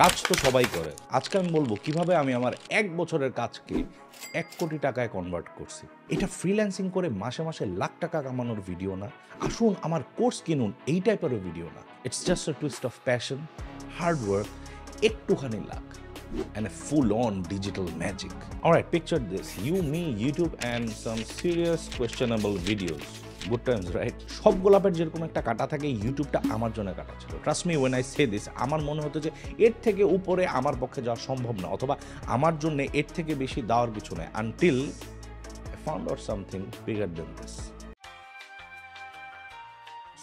কাজ তো সবাই করে। আজকে আমি বলব কীভাবে আমি আমার এক বছরের কাজকে এক কোটি টাকায় কনভার্ট করছি। এটা ফ্রিল্যান্সিং করে মাসে মাসে লাখ টাকা কামানোর ভিডিও না। আসুন আমার কোর্স কিনুন এই টাইপেরও ভিডিও না। It's just a twist of passion hard work একটুখানি luck and a full-on digital magic. All right, picture this: you, me, YouTube, and some serious questionable videos. Good times right সব গোলাপের যেরকম একটা কাটা থাকে ইউটিউবটা আমার জন্য কাটা ছিল। Trust me when I say this আমার মনে হতো যে এর থেকে উপরে আমার পক্ষে যাওয়া সম্ভব না, অথবা আমার জন্য এর থেকে বেশি দেওয়ার কিছু নয় until found out something bigger than this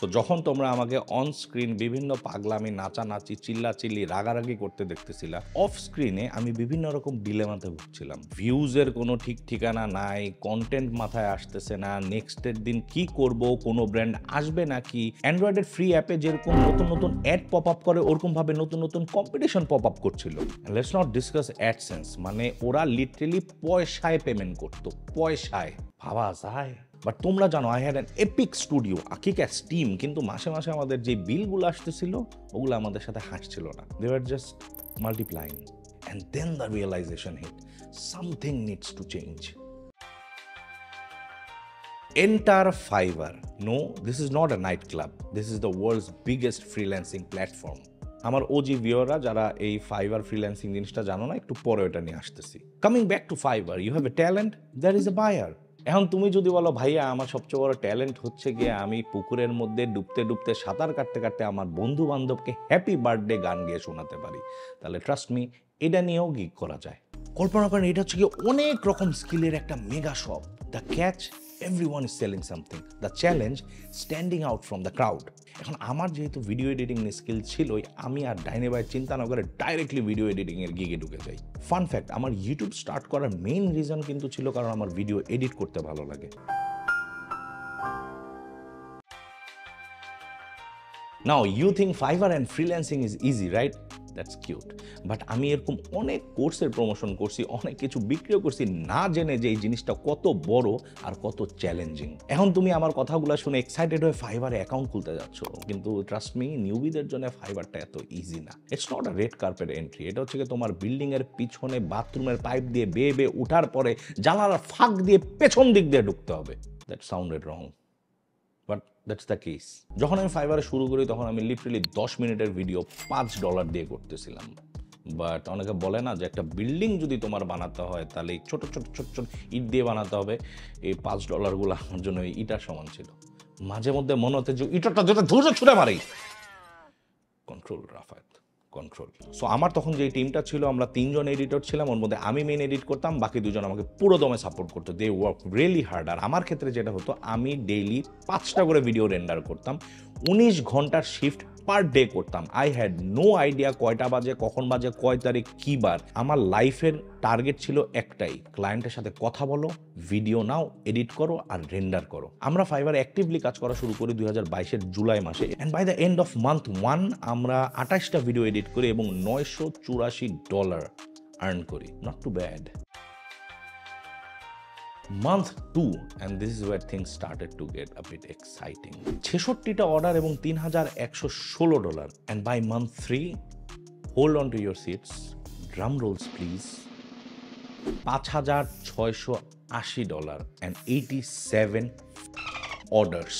so যখন তোমরা আমাকে অন স্ক্রিন বিভিন্ন পাগলামি, নাচানাচি, চিল্লাচিল্লি, রাগারাগি করতে দেখতেছিলা অফ স্ক্রিনে আমি বিভিন্ন রকম ডিলেমাতে ভুগছিলাম। ভিউজের কোনো ঠিক ঠিকানা নাই কন্টেন্ট মাথায় আসতেছে না নেক্সটের দিন কি করব, কোনো ব্র্যান্ড আসবে নাকি? অ্যান্ড্রয়েডের ফ্রি অ্যাপে যেরকম নতুন নতুন অ্যাড পপ আপ করে ওরকম ভাবে নতুন নতুন কম্পিটিশন পপ আপ করছিল লেটস নট ডিসকাস অ্যাডসেন্স মানে ওরা লিটারেলি পয়সায় পেমেন্ট করতো, পয়সায়। ভাবা যায়। বাট তোমরা জানো I had an epic studio আকিক as team কিন্তু মাসে মাসে আমাদের যে বিলগুলো আসতেছিল ওগুলো আমাদের সাথে হাসছিল না they are just multiplying and then the realisation hit something needs to change Enter Fiverr. No, this is not a nightclub. This is the world's biggest freelancing platform. আমার ওজি ভিওরা যারা এই ফাইবার ফ্রিল্যান্সিং জিনিসটা জানো না একটু পরে এটা নিয়ে আসতেছি coming back to Fiverr you have a talent there is a buyer এখন তুমি যদি বলো, ভাইয়া, আমার সবচেয়ে বড় ট্যালেন্ট হচ্ছে গিয়ে আমি পুকুরের মধ্যে ডুবতে ডুবতে সাঁতার কাটতে কাটতে আমার বন্ধু বান্ধবকে হ্যাপি বার্থডে গান গিয়ে শোনাতে পারি। তাহলে ট্রাস্ট মি এটা নিয়েও গিক করা যায়। কল্পনা করেন, এটা হচ্ছে গিয়ে অনেক রকম স্কিলের একটা mega shop the catch everyone is selling something the challenge standing out from the crowd এখন আমার যেহেতু ভিডিও এডিটিং স্কিল ছিলই, আমি আর ডাইনে বাই চিন্তা না করে ডাইরেক্টলি ভিডিও এডিটিং এর গিগে ঢুকে যাই। ফান ফ্যাক্ট আমার ইউটিউব স্টার্ট করার মেইন রিজন কিন্তু ছিল কারণ আমার ভিডিও এডিট করতে ভালো লাগে। Now you think Fiverr and freelancing is easy right that's cute but আমি এরকম অনেক কোর্সের প্রমোশন করছি, অনেক কিছু বিক্রিও করছি, না জেনে যে এই জিনিসটা কত বড় আর কত চ্যালেঞ্জিং এখন তুমি আমার কথাগুলো শুনে এক্সাইটেড হয়ে ফাইবারে অ্যাকাউন্ট খুলতে যাচ্ছ। কিন্তু ট্রাস্ট মি নিউবিদের জন্য ফাইবারটা এত ইজি না। It's not a red carpet entry এটা হচ্ছে তোমার বিল্ডিং এর পিছনে বাথরুমের পাইপ দিয়ে বেয়ে বেয়ে উঠার পরে জানালার ফাঁক দিয়ে পেছন দিক দিয়ে ঢুকতে হবে। That sounded wrong that's the case যখন আমি ফাইবারে শুরু করি, তখন আমি লিটারেলি দশ মিনিটের ভিডিও পাঁচ ডলার দিয়ে করতেছিলাম। বাট অনেকে বলে না যে একটা বিল্ডিং যদি তোমার বানাতে হয়, তাহলে এই ছোটো ছোটো ছোটো, ছোট ইট দিয়ে বানাতে হবে। এই পাঁচ ডলারগুলো আমার জন্য এই ইটার সমান ছিল। মাঝে মধ্যে মনে হতে যে ইটারটা যেটা ধরে ছুটে মারি। কন্ট্রোল রাফায়েত কন্ট্রোল সো আমার তখন যে টিমটা ছিল, আমরা তিনজন এডিটর ছিলাম, ওর মধ্যে আমি মেন এডিট করতাম, বাকি দুজন আমাকে পুরো দমে সাপোর্ট করতো। দে ওয়ার্ক রিয়েলি হার্ড আর আমার ক্ষেত্রে যেটা হতো, আমি ডেইলি পাঁচটা করে ভিডিও রেন্ডার করতাম। উনিশ ঘণ্টার শিফট পার ডে করতাম। আই হ্যাড নো আইডিয়া কয়টা বাজে, কখন বাজে, কয় তারিখ, কী বার। আমার লাইফের টার্গেট ছিল একটাই ক্লায়েন্টের সাথে কথা বলো ভিডিও নাও এডিট করো আর রেন্ডার করো। আমরা ফাইবার অ্যাক্টিভলি কাজ করা শুরু করি দুই হাজার বাইশের জুলাই মাসে। And by the end of month one আমরা আঠাশটা ভিডিও এডিট করি এবং নয়শো চুরাশি ডলার আর্ন করি। Not too bad month two and this is where things started to get a bit exciting ছেষট্টিটা অর্ডার এবং তিন হাজার একশো ষোলো dollar and by month three hold on to your seats drum rolls please পাঁচ হাজার ছয়শো আশি dollar and eighty seven orders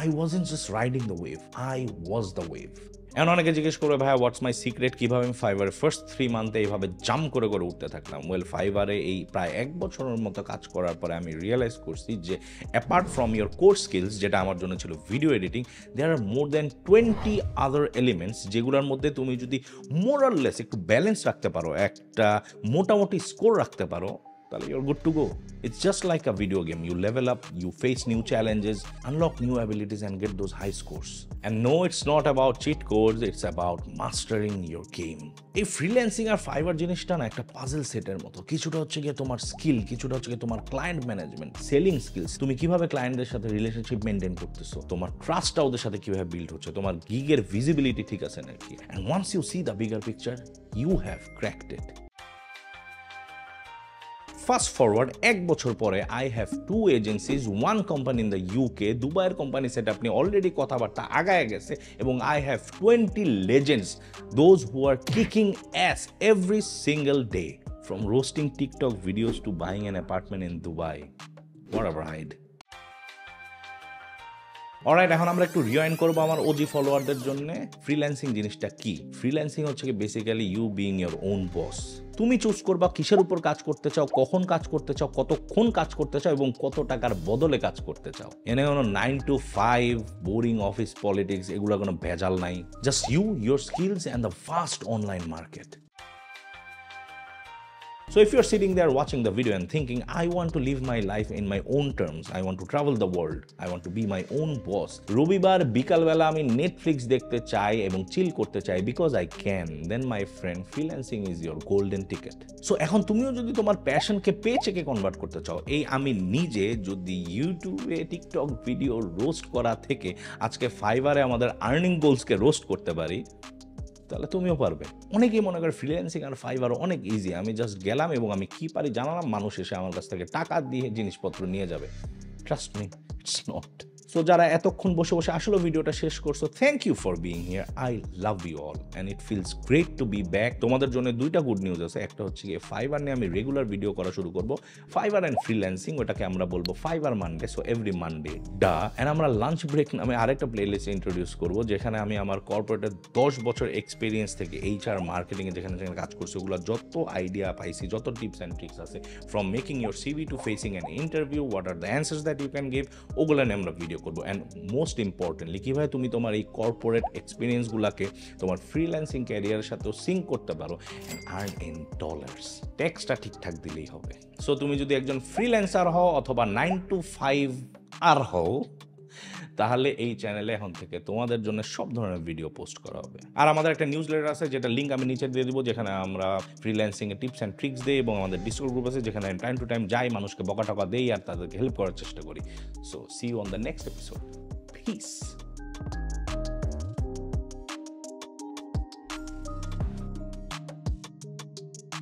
I wasn't just riding the wave I was the wave এখন অনেকে জিজ্ঞেস করবে, ভাইয়া হোয়াটস মাই সিক্রেট কীভাবে আমি ফাইবারে ফার্স্ট থ্রি মান্থে এইভাবে জাম্প করে করে উঠতে থাকলাম? ওয়েল ফাইবারে এই প্রায় এক বছরের মতো কাজ করার পরে আমি রিয়েলাইজ করছি যে apart from your course skills যেটা আমার জন্য ছিল video editing there are more than twenty other elements যেগুলোর মধ্যে তুমি যদি মোরাললেস একটু ব্যালেন্স রাখতে পারো, একটা মোটামুটি স্কোর রাখতে পারো তাহলে you're good to go it's just like a video game you level up you face new challenges unlock new abilities and get those high scores and no it's not about cheat codes it's about mastering your game এই freelancing আর Fiverr জিনিসটা না একটা puzzle সেটের মতো। কিছুটা হচ্ছে গিয়ে তোমার স্কিল কিছুটা হচ্ছে গিয়ে তোমার ক্লায়েন্ট ম্যানেজমেন্ট সেলিং স্কিলস তুমি কীভাবে ক্লায়েন্টদের সাথে রিলেশনশিপ মেনটেন করতেছো? তোমার ট্রাস্টটা ওদের সাথে কীভাবে বিল্ড হচ্ছে? তোমার গিগের ভিজিবিলিটি ঠিক আছে নাকি? And once you see the bigger picture you have cracked fast forward এক বছর পরে I have two agencies one company in the UK দুবাইয়ের কোম্পানি সেটা আপনি অলরেডি কথাবার্তা আগায় গেছে এবং I have twenty legends those who are kicking ass every single day from roasting TikTok videos to buying an apartment in Dubai What a ride. Alright এখন আমরা একটু রিওয়াইন করব আমার ওজি ফলোয়ারদের জন্য। ফ্রিল্যান্সিং জিনিসটা কি? ফ্রিল্যান্সিং হচ্ছে কি basically you being your own boss তুমি চুজ করবা কিসের উপর কাজ করতে চাও, কখন কাজ করতে চাও, কতক্ষণ কাজ করতে চাও এবং কত টাকার বদলে কাজ করতে চাও। এনে কোনো nine to five boring office politics এগুলো কোনো ভেজাল নাই। Just you your skills and the fast online market So if you're sitting there watching the video and thinking, I want to live my life in my own terms, I want to travel the world, I want to be my own boss. রবিবার বিকালবেলা আমি Netflix দেখতে চাই এবং chill করতে চাই because I can then my friend freelancing is your golden ticket so এখন তুমিও যদি তোমার প্যাশনকে পে চেকে কনভার্ট করতে চাও এই আমি নিজে যদি ইউটিউবে টিকটক ভিডিও রোস্ট করা থেকে আজকে ফাইবারে আমাদের আর্নিং গোলসকে রোস্ট করতে পারি তাহলে তুমিও পারবে। অনেকেই মনে করে ফ্রিল্যান্সিং আর ফাইবার অনেক ইজি আমি জাস্ট গেলাম এবং আমি কি পারি জানালাম, মানুষ এসে আমার কাছ থেকে টাকা দিয়ে জিনিসপত্র নিয়ে যাবে। Trust me it's not so যারা এতক্ষণ বসে বসে আসলে ভিডিওটা শেষ করছ thank you for being here I love you all and it feels great to be back তোমাদের জন্য দুইটা গুড নিউজ আছে। একটা হচ্ছে গিয়ে ফাইবার নিয়ে আমি রেগুলার ভিডিও করা শুরু করব। ফাইবার অ্যান্ড ফ্রিল্যান্সিং ওটাকে আমরা বলব Fiverr Monday so every Monday ডা অ্যান্ড আমরা লাঞ্চ ব্রেক নামে আরেকটা প্লে লিস্ট ইন্ট্রোডিউস করব, যেখানে আমি আমার কর্পোরেটের দশ বছর এক্সপিরিয়েন্স থেকে এইচআর মার্কেটিংয়ে যেখানে যেখানে কাজ করছি, ওগুলো যত আইডিয়া পাইছি, যত টিপস অ্যান্ড ট্রিক্স আছে from making your CV to facing an interview what are the answers that you can give ওগুলো নিয়ে আমরা ভিডিও করব। অ্যান্ড মোস্ট ইম্পর্টেন্টলি কীভাবে তুমি তোমার এই কর্পোরেট এক্সপিরিয়েন্সগুলোকে তোমার ফ্রিল্যান্সিং ক্যারিয়ারের সাথেও সিঙ্ক করতে পারো অ্যান্ড আর্ন ইন ডলার্স ট্যাক্সটা ঠিকঠাক দিলেই হবে। সো তুমি যদি একজন ফ্রিল্যান্সার হও অথবা নাইন টু ফাইভ আর হও তাহলে এই চ্যানেলে এখন থেকে তোমাদের জন্য সব ধরনের ভিডিও পোস্ট করা হবে। আর আমাদের একটা নিউজ লেটার আছে, যেটা লিঙ্ক আমি নিচে দিয়ে দিব, যেখানে আমরা ফ্রিল্যান্সিং এর টিপস অ্যান্ড ট্রিক্স দিই এবং আমাদের ডিসকোর গ্রুপ আছে, যেখানে টাইম টু টাইম যাই, মানুষকে বকা টকা দেই আর তাদেরকে হেল্প করার চেষ্টা করি। So see you on the next episode peace